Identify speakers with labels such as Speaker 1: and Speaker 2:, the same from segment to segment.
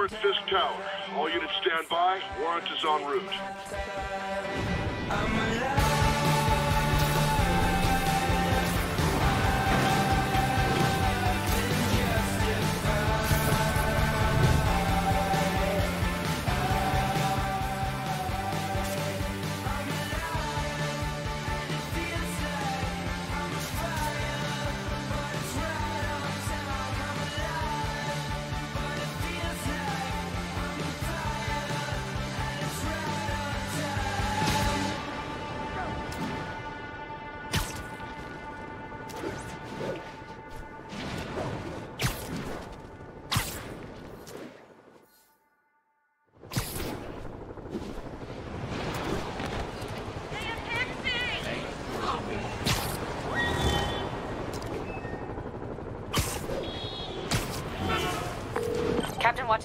Speaker 1: 1084 at Fisk Tower. All units stand by. Warrant is en route.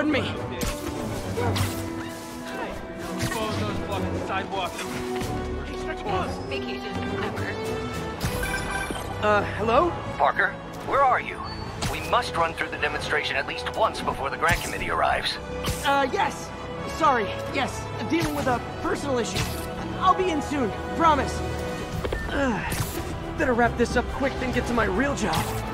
Speaker 2: Pardon me.
Speaker 3: Vacation.
Speaker 2: Uh, hello?
Speaker 4: Parker, where are you? We must run through the demonstration at least once before the grant committee arrives.
Speaker 2: Uh, yes. Sorry. Yes. Dealing with a personal issue. I'll be in soon. Promise. Ugh. Better wrap this up quick than get to my real job.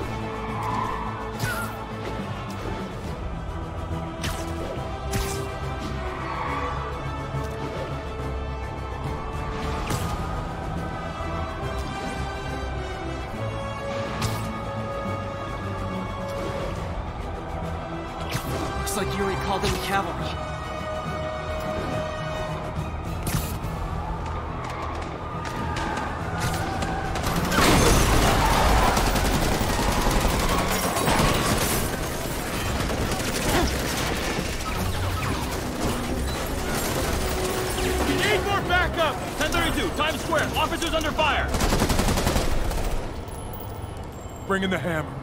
Speaker 5: Bring in the hammer.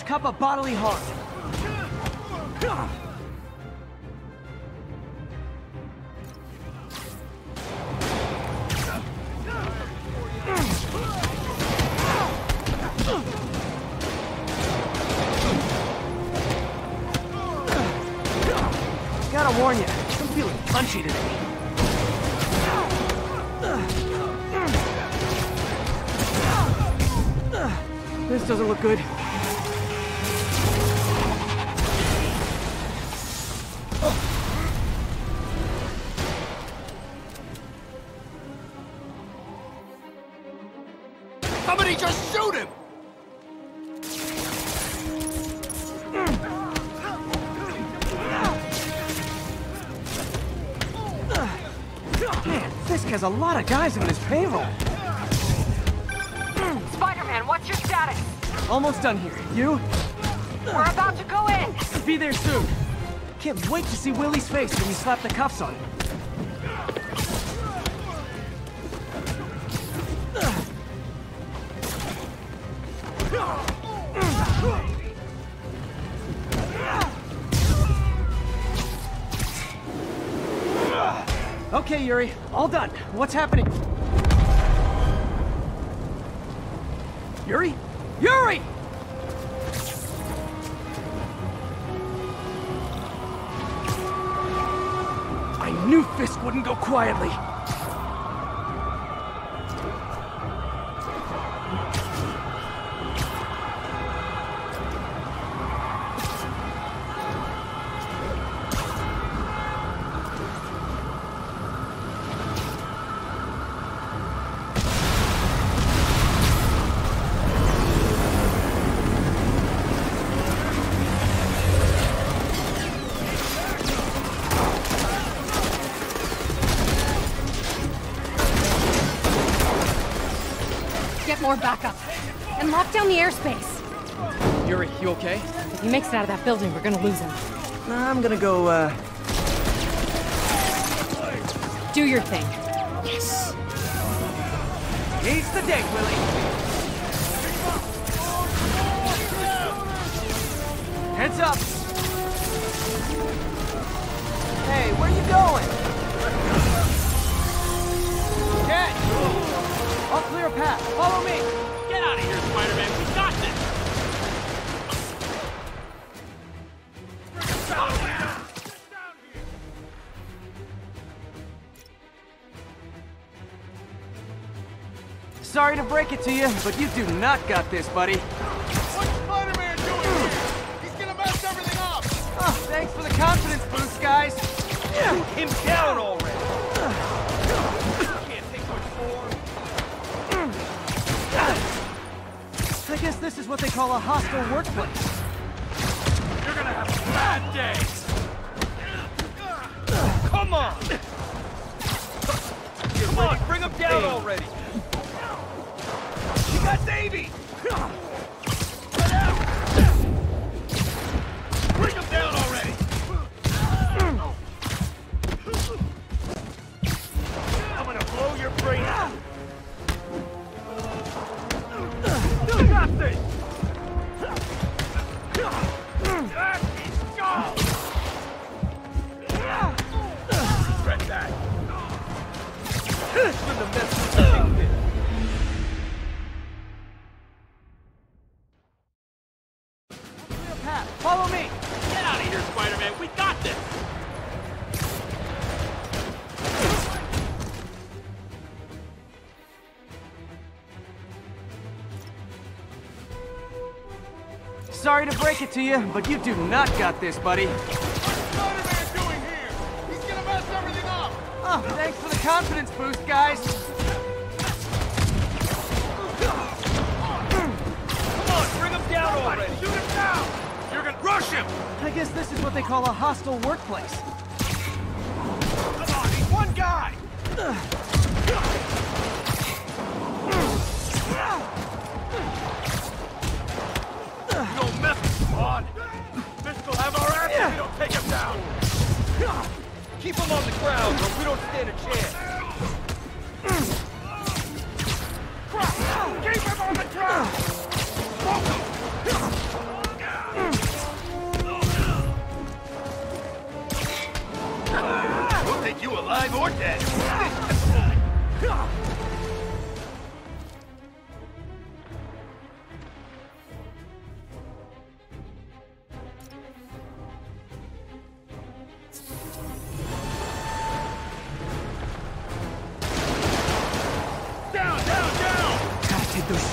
Speaker 2: Fresh cup of bodily harm? Gotta warn you, I'm feeling punchy today. This doesn't look good. You?
Speaker 1: We're about to go in.
Speaker 2: Be there soon. Can't wait to see Willie's face when you slap the cuffs on him. Okay, Yuri. All done. What's happening? Yuri? Yuri!
Speaker 3: Get more backup. And lock down the airspace.
Speaker 2: Yuri, you okay?
Speaker 3: If he makes it out of that building, we're gonna lose him.
Speaker 2: I'm gonna go, uh...
Speaker 3: Do your thing.
Speaker 2: Yes! He's the day, Willie! Heads up! Hey, where are you going? I'll clear a path. Follow me!
Speaker 6: Get out of here, Spider-Man. We got this!
Speaker 2: Sorry to break it to you, but you do not got this, buddy.
Speaker 6: What's Spider-Man doing here? He's gonna mess everything up!
Speaker 2: Oh, thanks for the confidence boost, guys.
Speaker 6: Shoot him down already!
Speaker 2: Guess this is what they call a hostile workplace.
Speaker 6: You're gonna have a bad day! Come on! Come on, bring him down already! You got Davy!
Speaker 2: Sorry to break it to you, but you do not got this, buddy.
Speaker 6: What's Spider-Man doing here? He's gonna mess everything up.
Speaker 2: Oh, thanks for the confidence boost, guys.
Speaker 6: Come on, bring him down already. Shoot him down. You're gonna rush him.
Speaker 2: I guess this is what they call a hostile workplace.
Speaker 6: Come on, he's one guy. Keep him on the ground or we don't stand a chance. Keep him on the ground! We'll take you alive or dead.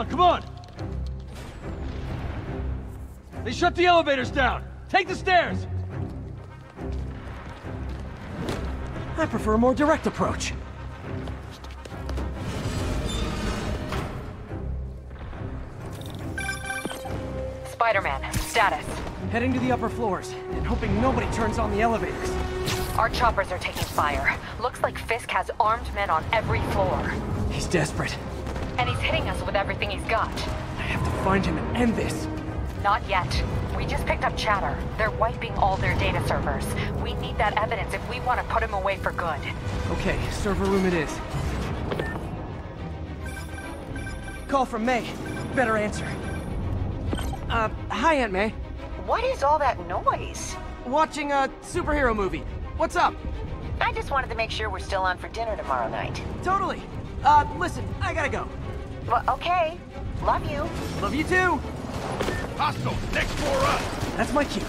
Speaker 6: on, come on! They shut the elevators down! Take the stairs!
Speaker 2: I prefer a more direct approach.
Speaker 1: Spider-Man, status.
Speaker 2: Heading to the upper floors, and hoping nobody turns on the elevators.
Speaker 1: Our choppers are taking fire. Looks like Fisk has armed men on every floor.
Speaker 2: He's desperate.
Speaker 1: And he's hitting us with everything he's got.
Speaker 2: I have to find him and end this.
Speaker 1: Not yet. We just picked up chatter. They're wiping all their data servers. We need that evidence if we want to put him away for good.
Speaker 2: Okay, server room it is. Call from May. Better answer. Uh, hi, Aunt May.
Speaker 7: What is all that noise?
Speaker 2: Watching a superhero movie. What's up?
Speaker 7: I just wanted to make sure we're still on for dinner tomorrow night.
Speaker 2: Totally. Uh, listen, I gotta go.
Speaker 7: Well, okay. Love you.
Speaker 2: Love you too.
Speaker 6: Hostile, next floor up!
Speaker 2: That's my cue.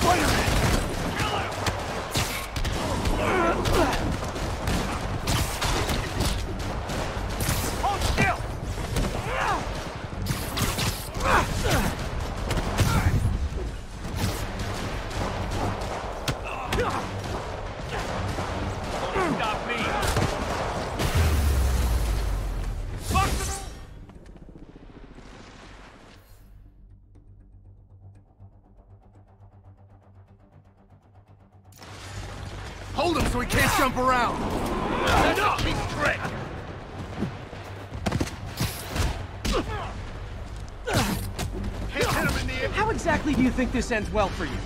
Speaker 6: Spider-Man! Hold
Speaker 2: think this ends well for you?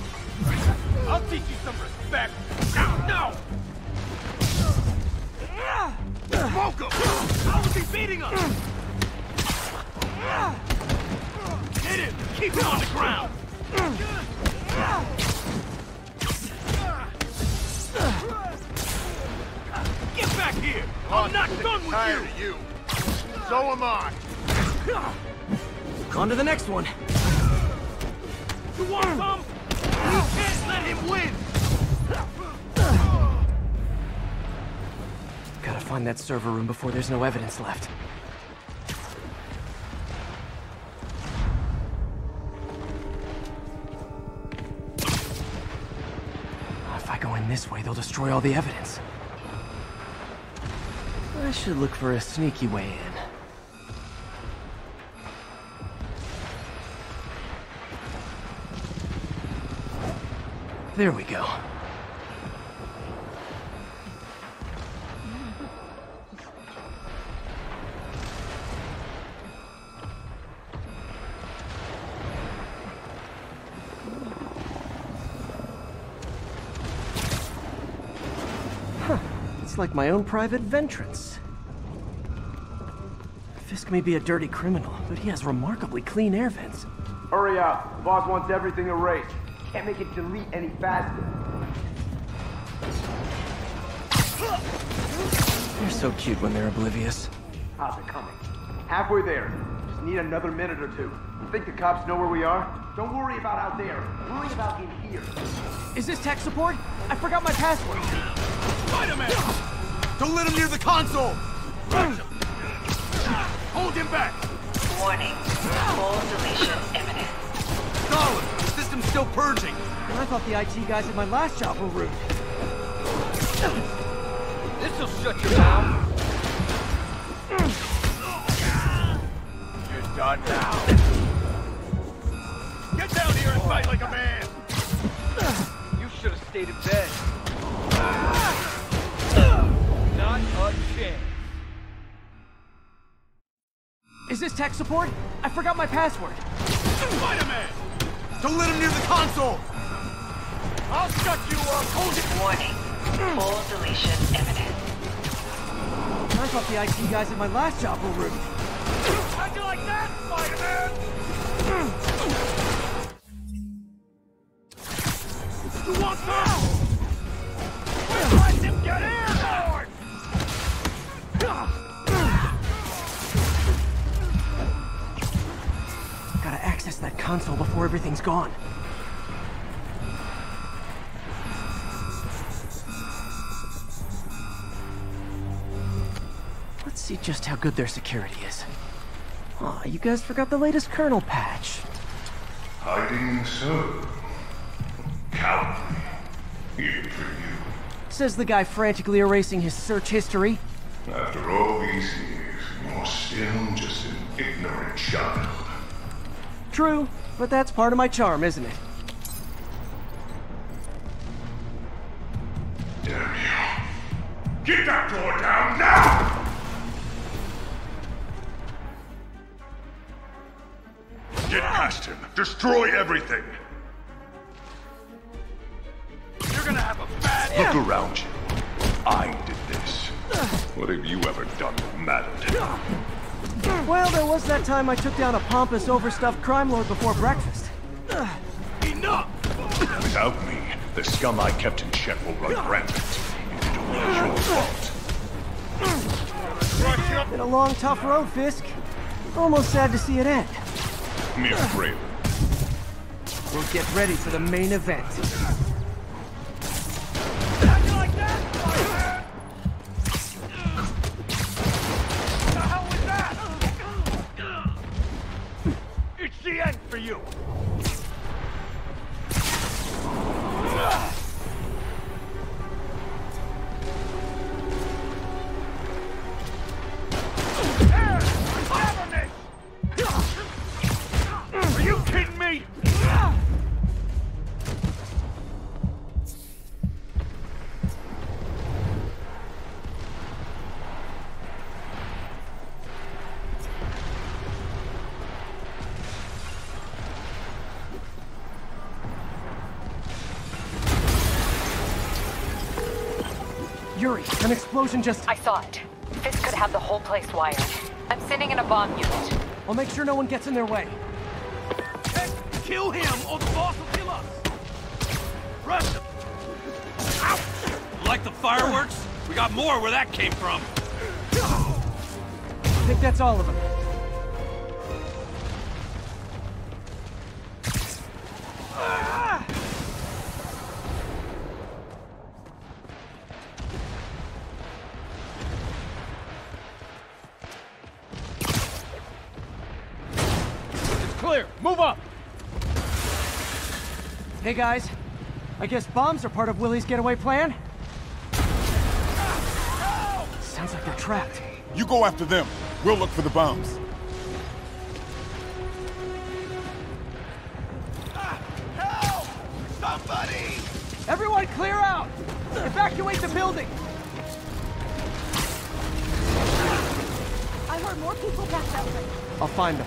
Speaker 6: I'll teach you some respect! Now, no! Smoke him! How is he beating us? Hit him! Keep him on the ground! Get back here! I'm not done with
Speaker 8: Tired
Speaker 6: you!
Speaker 8: of you. So am I.
Speaker 2: On to the next one. Find that server room before there's no evidence left. If I go in this way, they'll destroy all the evidence. I should look for a sneaky way in. There we go. It's like my own private ventrance. Fisk may be a dirty criminal, but he has remarkably clean air vents.
Speaker 9: Hurry up. The Boss wants everything erased. Can't make it delete any faster.
Speaker 2: They're so cute when they're oblivious.
Speaker 9: How's it coming? Halfway there. Just need another minute or two. You think the cops know where we are? Don't worry about out there. Worry about in here.
Speaker 2: Is this tech support? I forgot my password.
Speaker 6: Spider-Man!
Speaker 8: Don't let him near the console!
Speaker 6: Hold him back!
Speaker 7: Warning. Full deletion imminent.
Speaker 8: Darling, the system's still purging.
Speaker 2: I thought the IT guys at my last job were rude.
Speaker 6: This'll shut you down! You're done now! Get down here and fight like a man! You should have stayed in bed. Not a chance.
Speaker 2: Is this tech support? I forgot my password.
Speaker 6: Spider-Man!
Speaker 8: Don't let him near the console!
Speaker 6: I'll shut you up! Hold it!
Speaker 7: Warning. Full deletion imminent.
Speaker 2: I thought the IT guys at my last job were rude.
Speaker 6: How'd you like that, Spider-Man? You want some?
Speaker 2: console before everything's gone. Let's see just how good their security is. Aw, you guys forgot the latest kernel patch.
Speaker 8: Hiding so. Cowardly. Even for you.
Speaker 2: Says the guy frantically erasing his search history.
Speaker 8: After all these years, you're still just an ignorant child.
Speaker 2: True, but that's part of my charm, isn't it?
Speaker 8: Damn you. Get that door down now! Get past him. Destroy everything.
Speaker 6: You're gonna have a bad
Speaker 8: Look around you. I did this. What have you ever done that mattered?
Speaker 2: Well, there was that time I took down a pompous, overstuffed crime lord before breakfast.
Speaker 6: enough!
Speaker 8: Without me, the scum I kept in check will run rampant. If it only your fault.
Speaker 2: Been a long, tough road, Fisk. Almost sad to see it end.
Speaker 8: Mere frail.
Speaker 2: We'll get ready for the main event. Yuri, an explosion just...
Speaker 1: I saw it. This could have the whole place wired. I'm sending in a bomb unit.
Speaker 2: I'll make sure no one gets in their way.
Speaker 6: Hey, kill him or the boss will kill us! Rush him! Ow! Like the fireworks? We got more where that came from.
Speaker 2: I think that's all of them.
Speaker 6: Clear. Move up!
Speaker 2: Hey guys, I guess bombs are part of Willie's getaway plan? Sounds like they're trapped.
Speaker 10: You go after them. We'll look for the bombs.
Speaker 6: Help! Somebody!
Speaker 2: Everyone clear out! Evacuate the building!
Speaker 11: I heard more people back that way.
Speaker 2: I'll find them.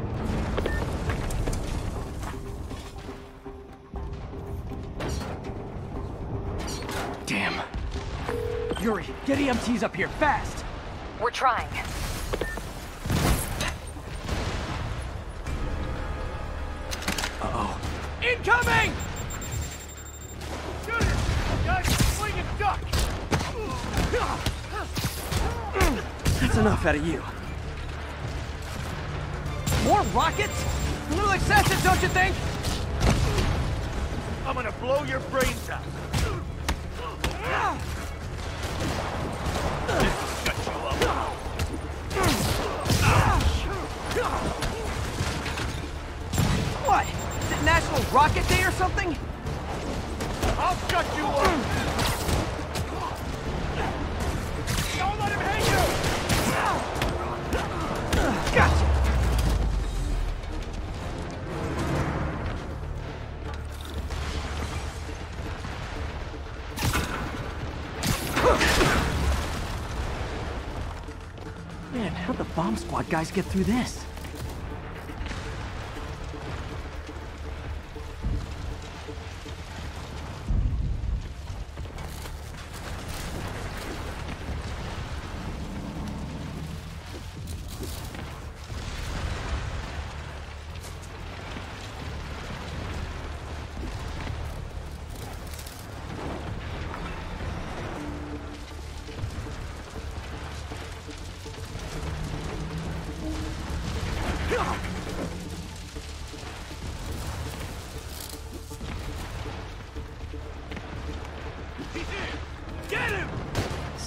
Speaker 2: Yuri, get EMTs up here, fast!
Speaker 1: We're trying.
Speaker 2: Uh-oh.
Speaker 6: Incoming! Shoot! Guys, swing and duck!
Speaker 2: That's enough out of you. More rockets? A little excessive, don't you think?
Speaker 6: I'm gonna blow your brains out.
Speaker 2: What? Is it National Rocket Day or something?
Speaker 6: I'll shut you up!
Speaker 2: Squad guys get through this?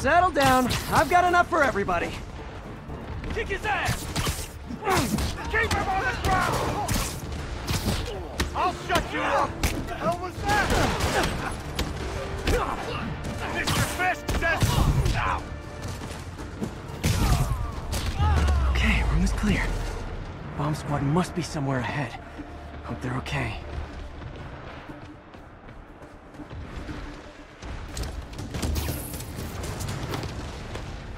Speaker 2: Settle down. I've got enough for everybody.
Speaker 6: Kick his ass! Keep him on the ground! I'll shut you up! The hell was that? Mr. Fisk says... Now!
Speaker 2: Okay, room is clear. Bomb squad must be somewhere ahead. Hope they're okay.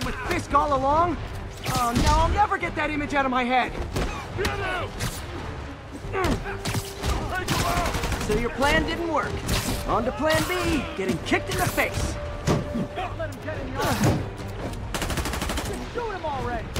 Speaker 2: Bed with Fisk all along? Oh, no, I'll never get that image out of my head. So your plan didn't work. On to plan B, getting kicked in the face.
Speaker 6: Don't let him get in! Just shoot him already!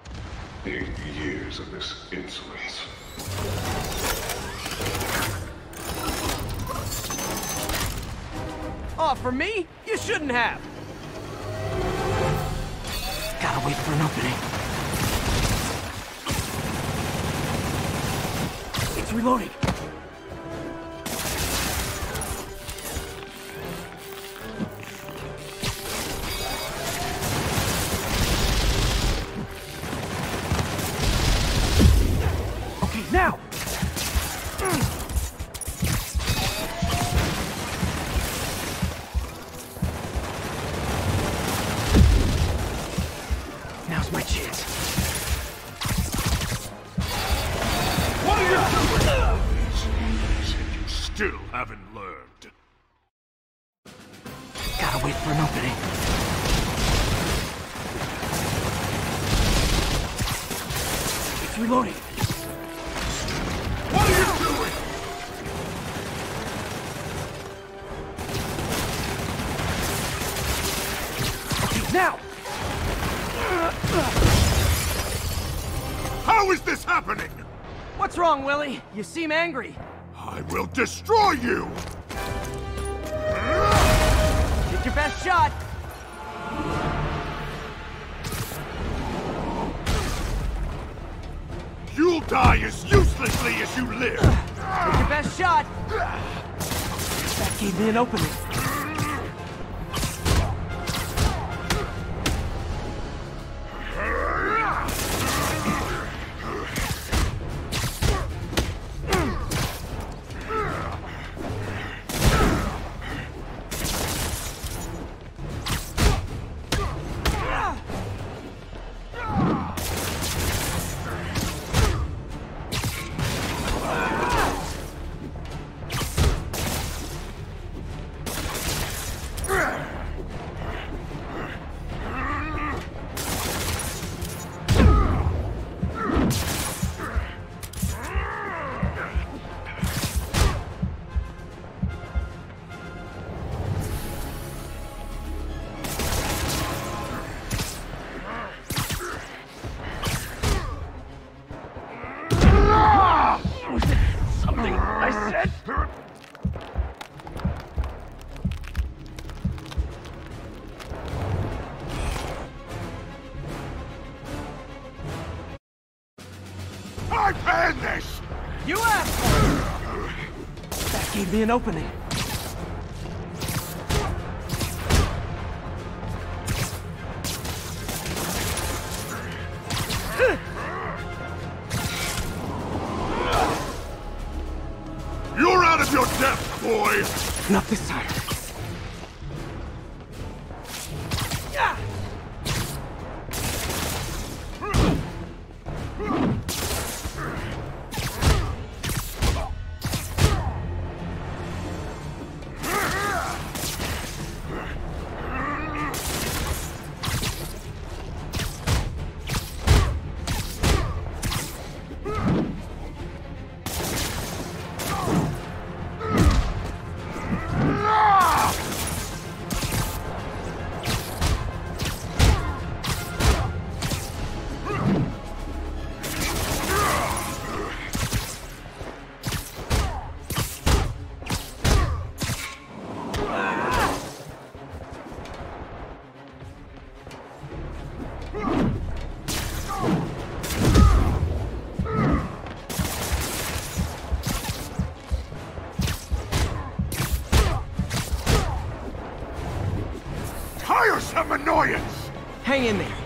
Speaker 8: Eight years of this insolence.
Speaker 2: Oh, for me? You shouldn't have. Gotta wait for an opening. It's reloading. It's reloading.
Speaker 8: What are you doing?
Speaker 2: Now!
Speaker 8: How is this happening?
Speaker 2: What's wrong, Willie? You seem angry.
Speaker 8: I will destroy you!
Speaker 2: shot.
Speaker 5: You'll die as uselessly as you live.
Speaker 2: Take your best shot. That gave me an opening. an opening.
Speaker 5: You're out of your depth, boy!
Speaker 2: Not this time.
Speaker 5: annoyance!
Speaker 2: Hang in there.